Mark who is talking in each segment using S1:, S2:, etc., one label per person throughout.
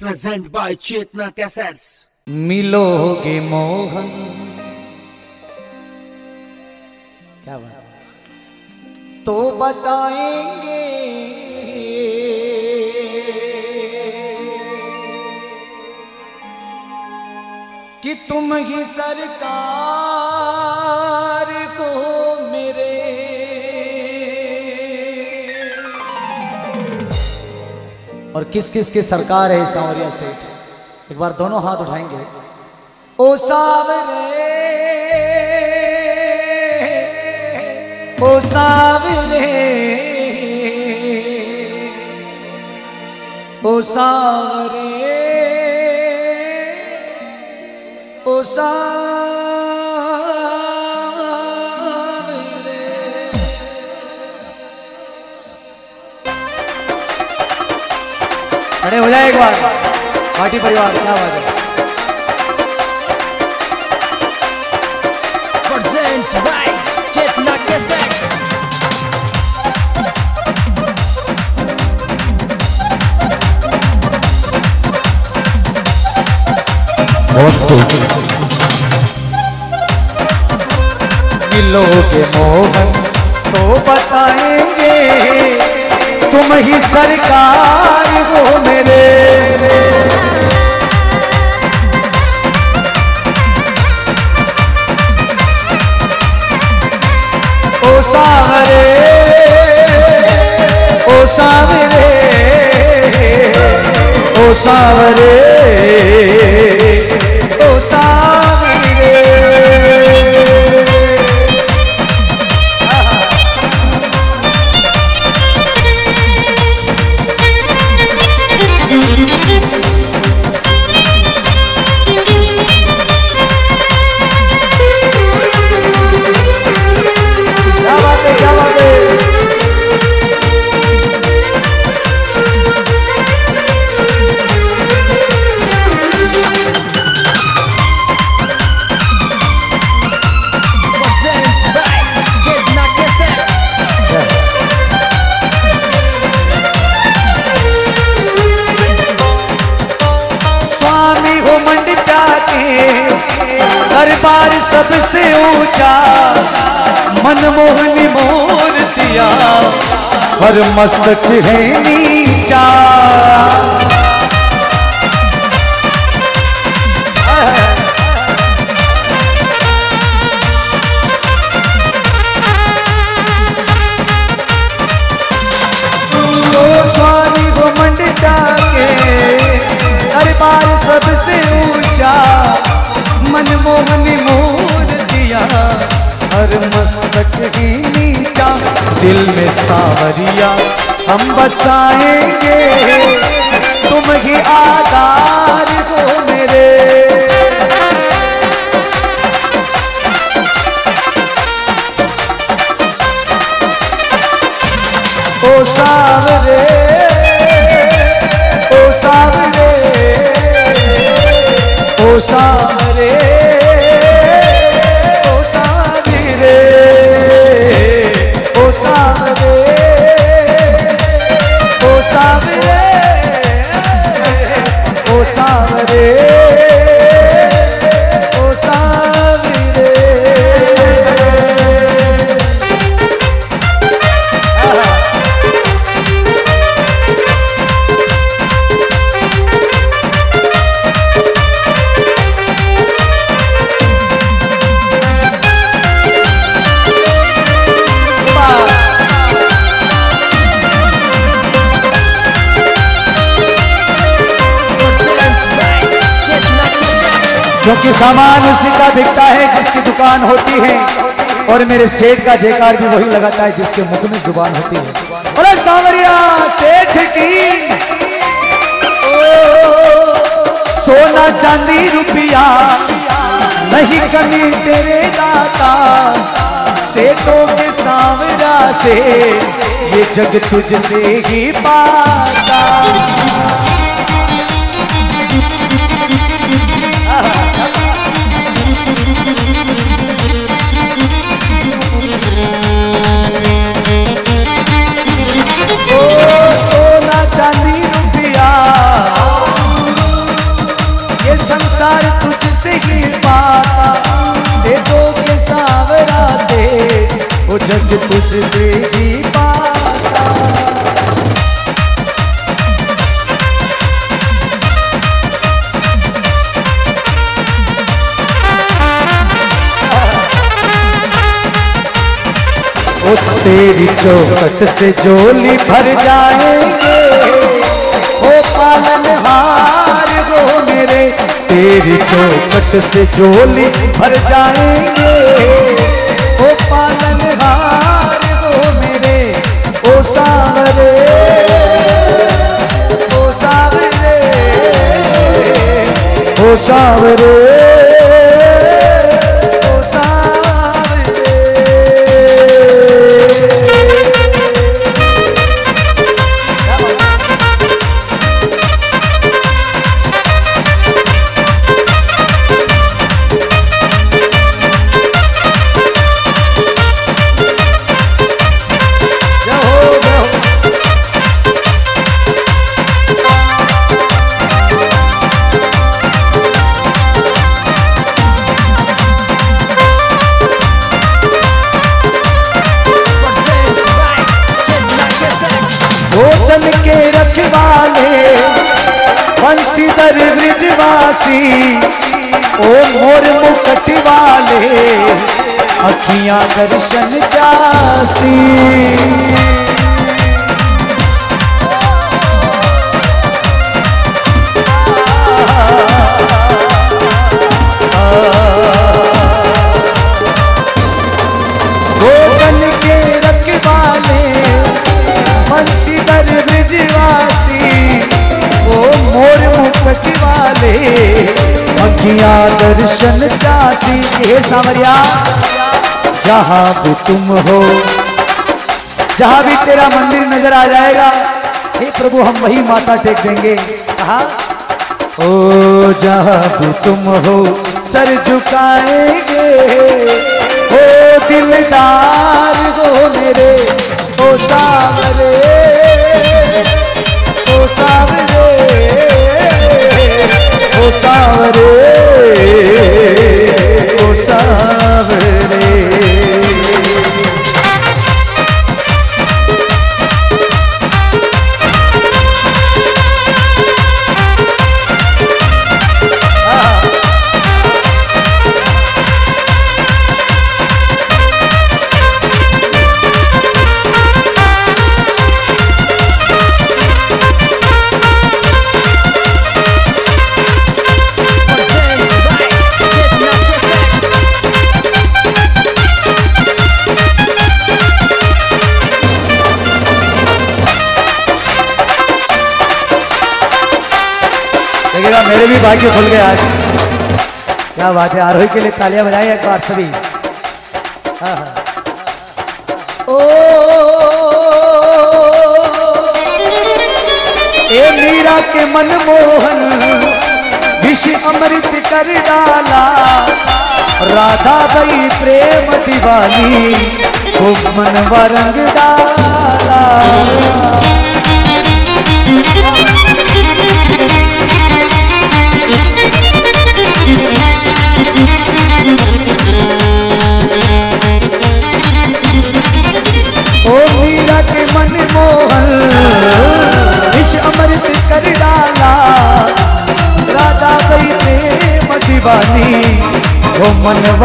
S1: Present by Chetna cassettes
S2: मिलोगे मोहन। क्या बात तो बताएँगे। कि तुम ही सरकार और किस किस की सरकार है सांवरिया सेठ? एक बार दोनों हाथ उठाएँगे। ओ सावरे ओ सावरे ओ सावरे ओ सावरे खड़े हो जाए एक बार। पार्टी परिवार क्या बात है।
S1: Cassettes.
S2: मिलोगे मोहन तो बताएँगे। तुम ही सरकार हो मेरे। ओ सावरे ओ सावरे ओ सावरे। हर मस्तक है नीचा। सबसे ऊँचा। मनमोहन मोहन सावरिया हम बसाएँगे। तुम ही आधार हो मेरे। ओ सावरे ओ सावरे ओ सावरे। क्योंकि सामान उसी का बिकता है जिसकी दुकान होती है, और मेरे सेठ का जयकार भी वही लगाता है जिसके मुख में ज़ुबान होती है। बोले सांवरिया, सेठ की। सोना चांदी रुपया, नहीं कमी तेरे दाता। सेठों के सांवरा से ये जग तुझसे ही पाता। संसार कुछ से ही पाता से दो के सावरा से, वो जग कुछ से ही पाता ओ तेरी चौखट से जोली भर जाएँगे। ओ पालन हार मेरे तेरी चौखट से झोली भर जाएँगे। ओ पालन हार गो मेरे, ओ सावरे ओ सावरे ओ सावरे। अखियाँ दर्शन जासी दर्शन जासी हे सावरिया, जहाँ भी तुम हो, जहाँ भी तेरा मंदिर नज़र आ जाएगा, हे प्रभु, हम वही माता टेक देंगे। कहा? ओ, जहाँ भी तुम हो, सर झुकाएँगे देखिएगा मेरे भी भाग्य खुल गए आज क्या बात है आरोही के लिए तालियाँ बजाइए एक बार सभी हाँ, हाँ। ओ ए मीरा के मनमोहन विष अमृत कर डाला राधा बई प्रेम दीवानी खूब मनवा रंग डाला मोहन। अमृत कर डाला। राधा गई प्रेम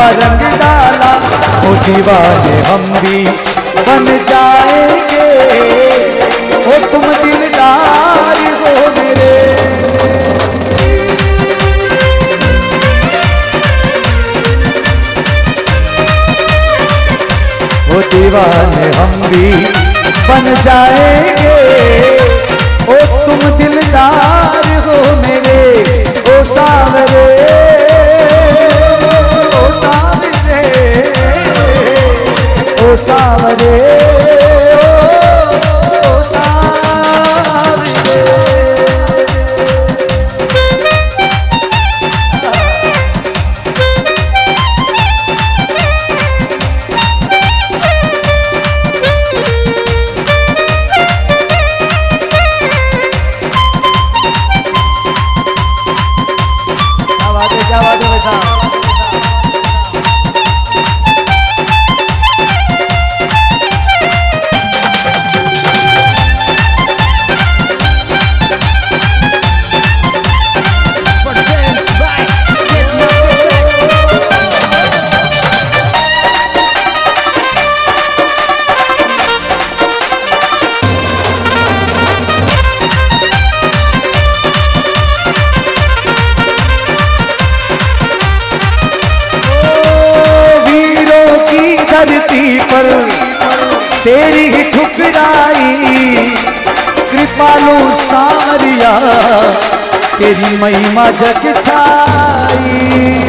S2: रंग डाला। ओ दीवाने हम भी बन जाएँगे। ओ तुम दिलदार हो मेरे। दीवाने हम भी बन जाएँगे। ओ तुम दिलदार हो मेरे। ओ सावरे। ओ सावरे। ओ सावरे। तेरी ही ठुकराई कृपालु सारिया तेरी महिमा जग छाई।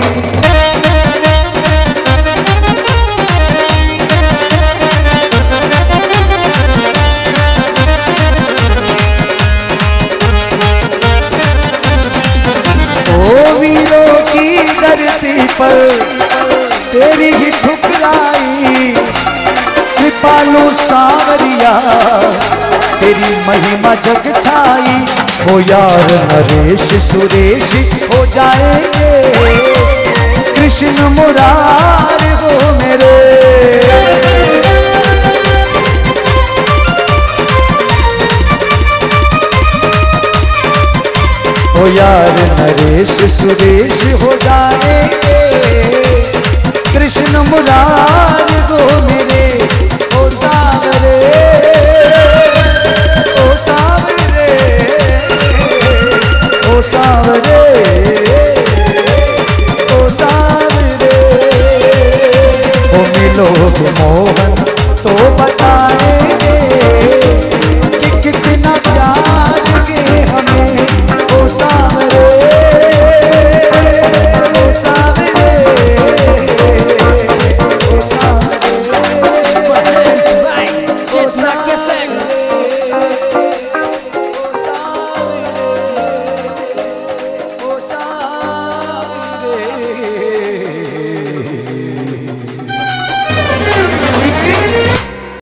S2: महिमा जग छाई। हो यार नरेश सुरेश, हो जाएँगे। कृष्ण मुरार हो मेरे। हो यार नरेश सुरेश, हो जाएँगे। कृष्ण मुरार गो मेरे।